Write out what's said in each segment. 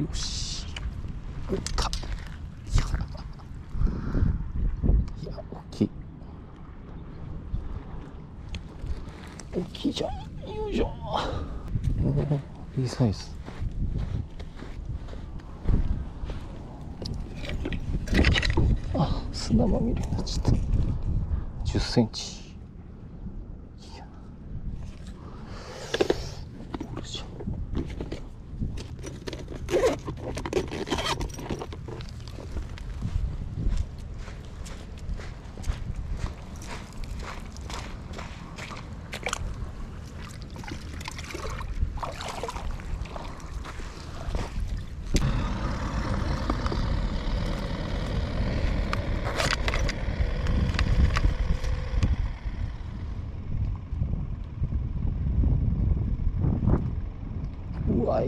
よし。打ったいや大きい。大きいじゃん。よいしょ。おいいサイズ。あ砂まみれになっちゃった。1 0ンチ。うわ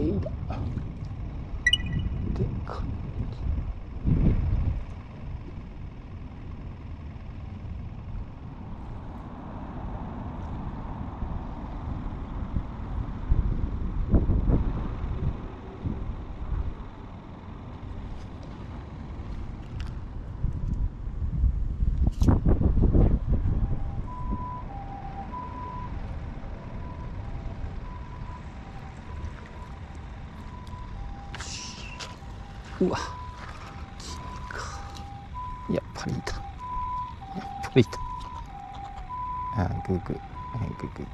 うわ。やっぱりいた。やっぱりいた。あグーグー。はいグーグー。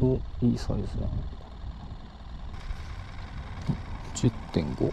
おいいサイズだ10.5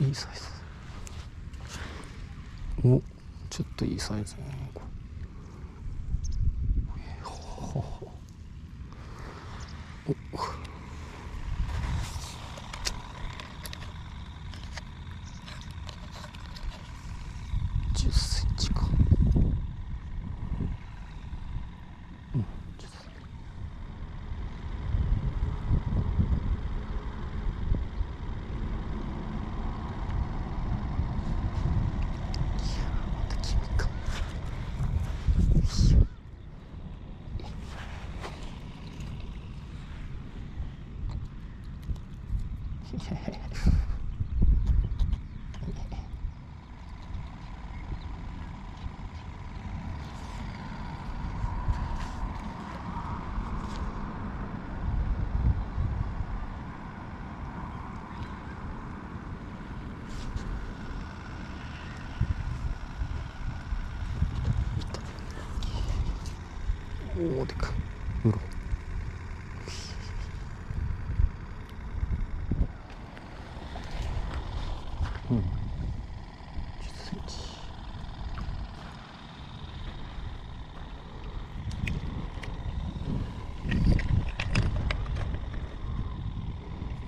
いいサイズ。おちょっといいサイズねこれえほほほお10センチかうんちょっとまた君かおおでか。いうろうん。10センチ。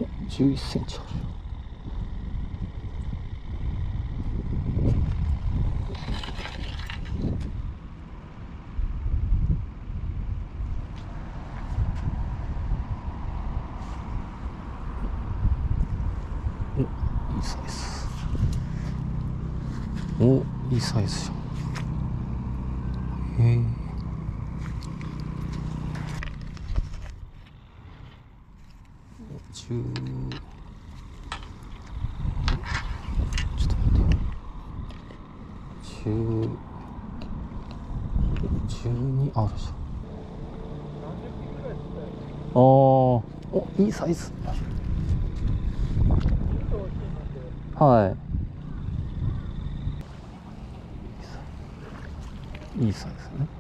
お11センチあるおいいサイズおいいサイズじゃんへえ十ちょっと待ってよ十十二あるじゃんあーおいいサイズ。はい。いいさですね。